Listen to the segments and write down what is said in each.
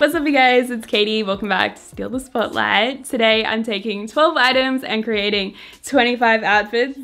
What's up you guys, it's Katie. Welcome back to Steal the Spotlight. Today I'm taking 12 items and creating 25 outfits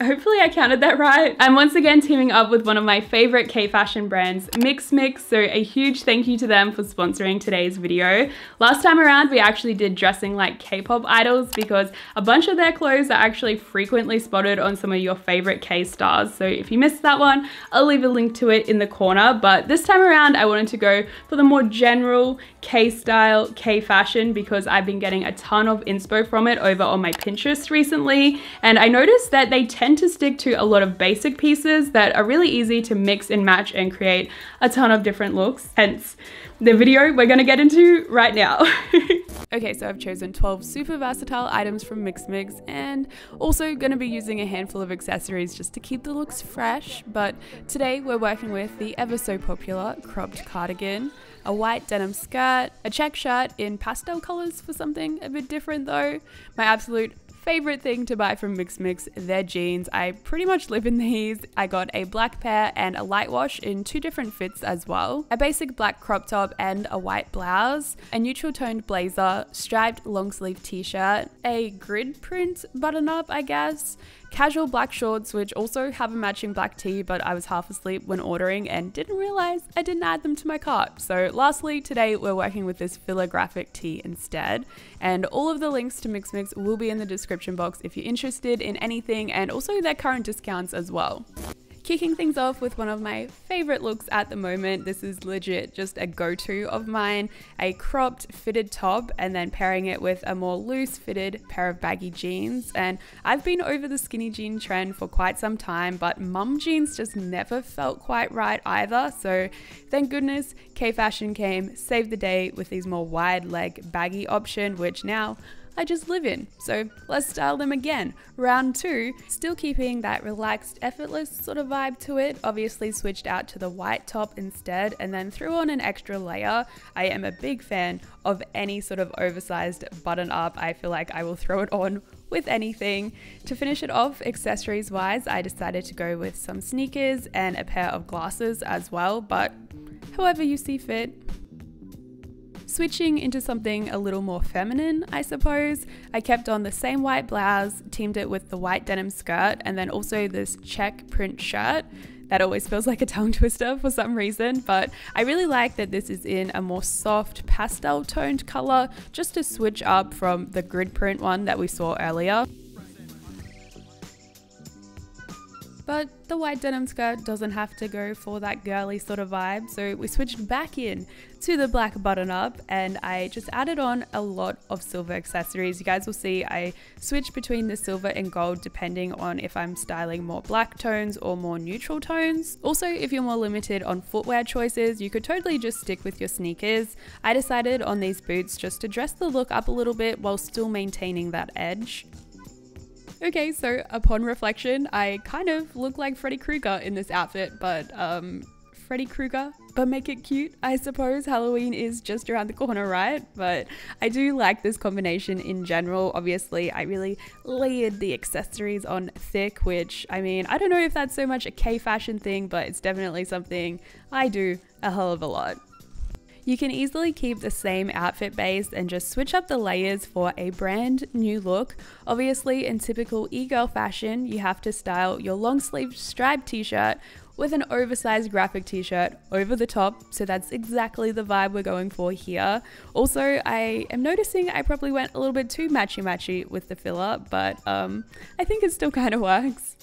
Hopefully I counted that right. I'm once again teaming up with one of my favorite K-fashion brands, MixxMix, so a huge thank you to them for sponsoring today's video. Last time around, we actually did dressing like K-pop idols because a bunch of their clothes are actually frequently spotted on some of your favorite K-stars. So if you missed that one, I'll leave a link to it in the corner. But this time around, I wanted to go for the more general K-style, K-fashion because I've been getting a ton of inspo from it over on my Pinterest recently. And I noticed that they tend to stick to a lot of basic pieces that are really easy to mix and match and create a ton of different looks. Hence the video we're gonna get into right now. okay, so I've chosen 12 super versatile items from MixxMix and also gonna be using a handful of accessories just to keep the looks fresh. But today we're working with the ever so popular cropped cardigan, a white denim skirt, a check shirt in pastel colors for something a bit different though, my absolute favorite thing to buy from MixxMix, their jeans. I pretty much live in these. I got a black pair and a light wash in two different fits as well. A basic black crop top and a white blouse, a neutral toned blazer, striped long sleeve t-shirt, a grid print button up I guess, casual black shorts, which also have a matching black tee, but I was half asleep when ordering and didn't realize I didn't add them to my cart. So lastly, today we're working with this Fila graphic tee instead. And all of the links to MixxMix will be in the description box if you're interested in anything and also their current discounts as well. Kicking things off with one of my favorite looks at the moment. This is legit just a go-to of mine. A cropped fitted top and then pairing it with a more loose fitted pair of baggy jeans. And I've been over the skinny jean trend for quite some time, but mum jeans just never felt quite right either. So thank goodness K Fashion came, saved the day with these more wide leg baggy option, which now I just live in. So let's style them again. Round two, still keeping that relaxed, effortless sort of vibe to it. Obviously switched out to the white top instead and then threw on an extra layer. I am a big fan of any sort of oversized button up. I feel like I will throw it on with anything. To finish it off, accessories wise, I decided to go with some sneakers and a pair of glasses as well, but however you see fit, Switching into something a little more feminine, I suppose, I kept on the same white blouse, teamed it with the white denim skirt, and then also this check print shirt. That always feels like a tongue twister for some reason, but I really like that this is in a more soft pastel toned color, just to switch up from the grid print one that we saw earlier. But the white denim skirt doesn't have to go for that girly sort of vibe, so we switched back in to the black button up and I just added on a lot of silver accessories. You guys will see I switch between the silver and gold depending on if I'm styling more black tones or more neutral tones. Also, if you're more limited on footwear choices, you could totally just stick with your sneakers. I decided on these boots just to dress the look up a little bit while still maintaining that edge. Okay, so upon reflection, I kind of look like Freddy Krueger in this outfit, but um, Freddy Krueger, but make it cute, I suppose. Halloween is just around the corner, right? But I do like this combination in general. Obviously, I really layered the accessories on thick, which I mean, I don't know if that's so much a K fashion thing, but it's definitely something I do a hell of a lot. You can easily keep the same outfit base and just switch up the layers for a brand new look. Obviously, in typical e-girl fashion, you have to style your long sleeve striped t-shirt with an oversized graphic t-shirt over the top. So that's exactly the vibe we're going for here. Also i am noticing i probably went a little bit too matchy matchy with the Fila but um, i think it still kind of works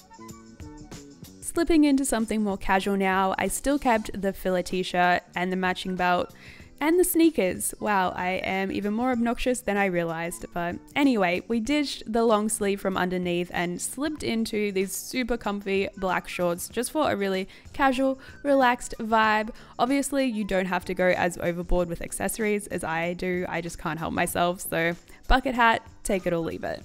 Slipping into something more casual now, I still kept the Fila t-shirt and the matching belt and the sneakers. Wow, I am even more obnoxious than I realized. But anyway, we ditched the long sleeve from underneath and slipped into these super comfy black shorts just for a really casual, relaxed vibe. Obviously, you don't have to go as overboard with accessories as I do. I just can't help myself. So bucket hat, take it or leave it.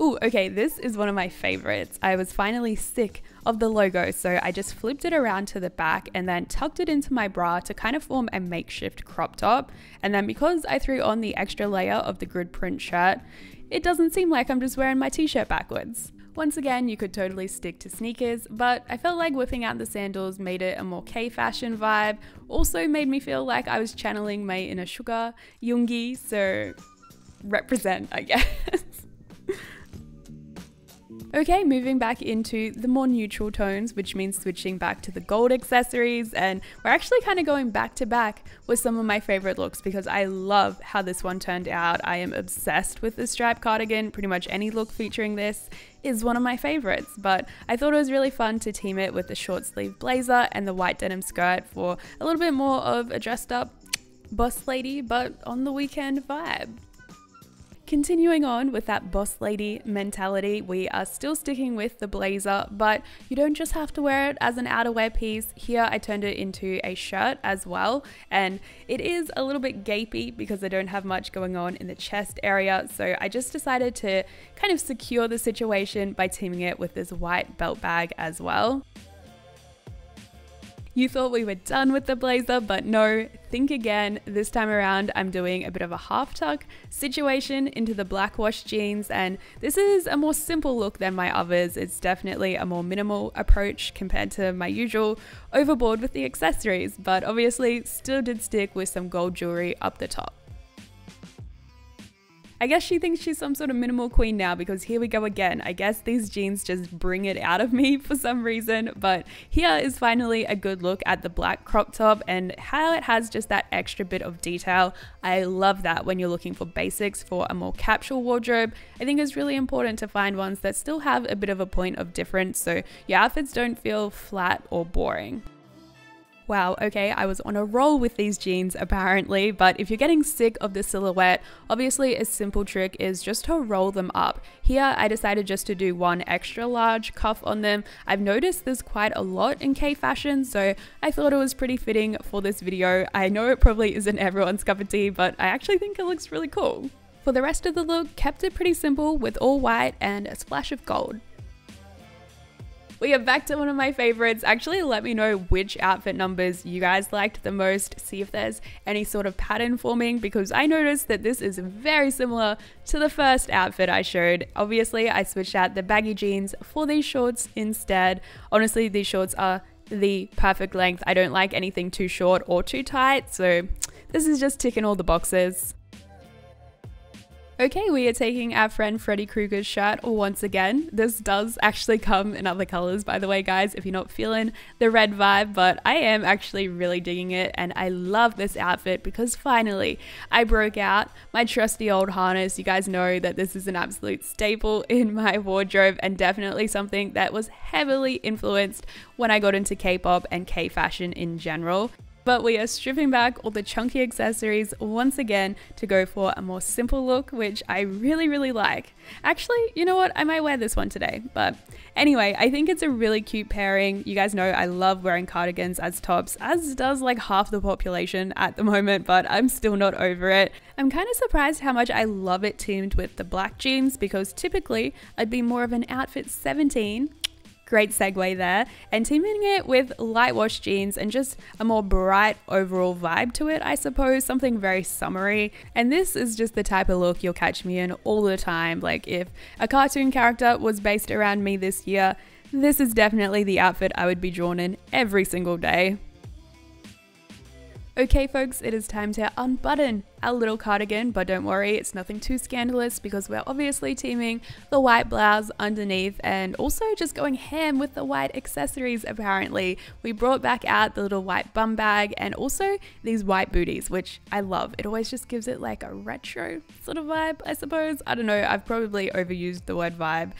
Ooh, okay, this is one of my favorites. I was finally sick of the logo, so I just flipped it around to the back and then tucked it into my bra to kind of form a makeshift crop top. And then because I threw on the extra layer of the grid print shirt, it doesn't seem like I'm just wearing my t-shirt backwards. Once again, you could totally stick to sneakers, but I felt like whipping out the sandals made it a more K fashion vibe. Also made me feel like I was channeling my inner Suga, Yoongi, so represent, I guess. Okay, moving back into the more neutral tones, which means switching back to the gold accessories, and we're actually kind of going back to back with some of my favorite looks because I love how this one turned out. I am obsessed with the striped cardigan. Pretty much any look featuring this is one of my favorites, but I thought it was really fun to team it with the short sleeve blazer and the white denim skirt for a little bit more of a dressed up boss lady, but on the weekend vibe. Continuing on with that boss lady mentality, we are still sticking with the blazer, but you don't just have to wear it as an outerwear piece. Here I turned it into a shirt as well, and it is a little bit gapey because I don't have much going on in the chest area, so I just decided to kind of secure the situation by teaming it with this white belt bag as well. You thought we were done with the blazer, but no, think again. This time around, I'm doing a bit of a half tuck situation into the black wash jeans, and this is a more simple look than my others. It's definitely a more minimal approach compared to my usual overboard with the accessories, but obviously still did stick with some gold jewelry up the top. I guess she thinks she's some sort of minimal queen now because here we go again. I guess these jeans just bring it out of me for some reason, but here is finally a good look at the black crop top and how it has just that extra bit of detail. I love that when you're looking for basics for a more capsule wardrobe. I think it's really important to find ones that still have a bit of a point of difference so your outfits don't feel flat or boring. Wow, okay, I was on a roll with these jeans apparently, but if you're getting sick of the silhouette, obviously a simple trick is just to roll them up. Here, I decided just to do one extra large cuff on them. I've noticed there's quite a lot in K fashion, so I thought it was pretty fitting for this video. I know it probably isn't everyone's cup of tea, but I actually think it looks really cool. For the rest of the look, kept it pretty simple with all white and a splash of gold. We are back to one of my favorites. Actually, let me know which outfit numbers you guys liked the most. See if there's any sort of pattern forming because I noticed that this is very similar to the first outfit I showed. Obviously, I switched out the baggy jeans for these shorts instead. Honestly, these shorts are the perfect length. I don't like anything too short or too tight, so this is just ticking all the boxes. Okay, we are taking our friend Freddy Krueger's shirt once again. This does actually come in other colors, by the way, guys, if you're not feeling the red vibe, but I am actually really digging it and I love this outfit because finally I broke out my trusty old harness. You guys know that this is an absolute staple in my wardrobe and definitely something that was heavily influenced when I got into K-pop and K-fashion in general but we are stripping back all the chunky accessories once again to go for a more simple look, which I really, really like. Actually, you know what? I might wear this one today, but anyway, I think it's a really cute pairing. You guys know I love wearing cardigans as tops, as does like half the population at the moment, but I'm still not over it. I'm kind of surprised how much I love it teamed with the black jeans because typically I'd be more of an outfit 17 Great segue there. And teaming it with light wash jeans and just a more bright overall vibe to it, I suppose, something very summery. And this is just the type of look you'll catch me in all the time. Like if a cartoon character was based around me this year, this is definitely the outfit I would be drawn in every single day. Okay folks, it is time to unbutton our little cardigan, but don't worry, it's nothing too scandalous because we're obviously teaming the white blouse underneath and also just going ham with the white accessories apparently. We brought back out the little white bum bag and also these white booties, which I love. It always just gives it like a retro sort of vibe, I suppose. I don't know, I've probably overused the word vibe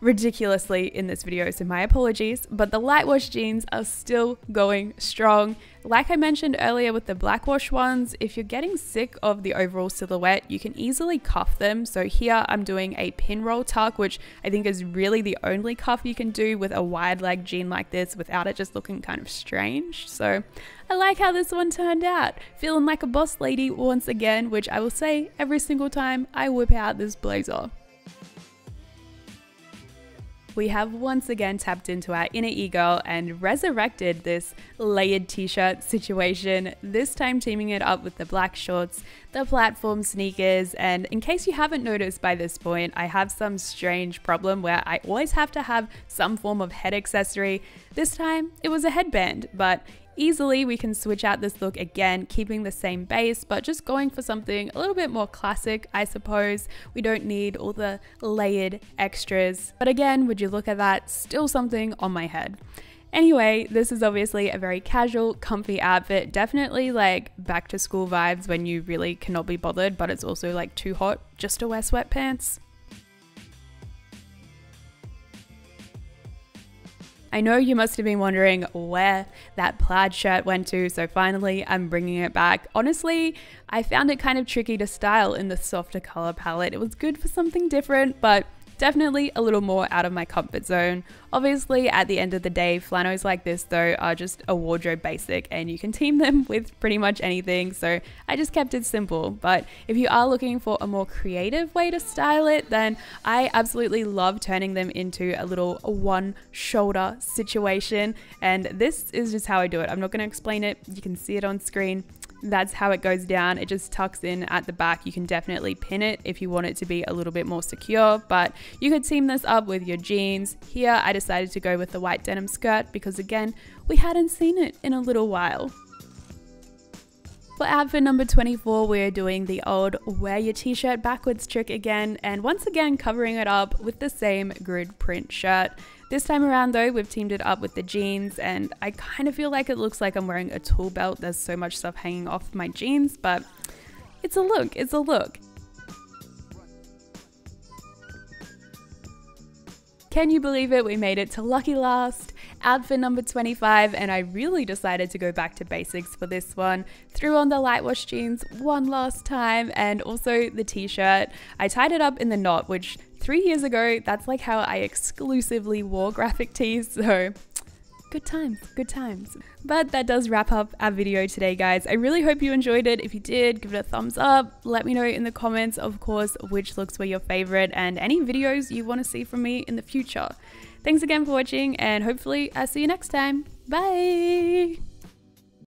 ridiculously in this video, so my apologies. But the light wash jeans are still going strong. Like I mentioned earlier with the black wash ones, if you're getting sick of the overall silhouette, you can easily cuff them. So here I'm doing a pin roll tuck, which I think is really the only cuff you can do with a wide leg jean like this without it just looking kind of strange. So I like how this one turned out. Feeling like a boss lady once again, which I will say every single time I whip out this blazer. We have once again tapped into our inner e-girl and resurrected this layered t shirt situation, this time teaming it up with the black shorts, the platform sneakers, and in case you haven't noticed by this point, I have some strange problem where I always have to have some form of head accessory. This time it was a headband, but Easily, we can switch out this look again, keeping the same base, but just going for something a little bit more classic, I suppose. We don't need all the layered extras. But again, would you look at that, still something on my head. Anyway, this is obviously a very casual, comfy outfit. Definitely like back to school vibes when you really cannot be bothered, but it's also like too hot just to wear sweatpants. I know you must have been wondering where that plaid shirt went to, so finally I'm bringing it back. Honestly, I found it kind of tricky to style in the softer color palette. It was good for something different, but Definitely a little more out of my comfort zone. Obviously, at the end of the day, flannels like this though are just a wardrobe basic and you can team them with pretty much anything, so I just kept it simple. But if you are looking for a more creative way to style it, then I absolutely love turning them into a little one shoulder situation. And this is just how I do it. I'm not going to explain it, you can see it on screen that's how it goes down. It just tucks in at the back. You can definitely pin it if you want it to be a little bit more secure, but you could team this up with your jeans. Here, I decided to go with the white denim skirt because again, we hadn't seen it in a little while. For outfit number 24, we're doing the old wear your t-shirt backwards trick again, and once again covering it up with the same grid print shirt. This time around though, we've teamed it up with the jeans and I kind of feel like it looks like I'm wearing a tool belt. There's so much stuff hanging off my jeans, but it's a look, it's a look. Can you believe it? We made it to lucky last, outfit number 25, and I really decided to go back to basics for this one. Threw on the light wash jeans one last time and also the t shirt. I tied it up in the knot, which three years ago, that's like how I exclusively wore graphic tees, so good times, good times. But that does wrap up our video today, guys. I really hope you enjoyed it. If you did, give it a thumbs up. Let me know in the comments, of course, which looks were your favorite and any videos you want to see from me in the future. Thanks again for watching, and hopefully I'll see you next time. Bye!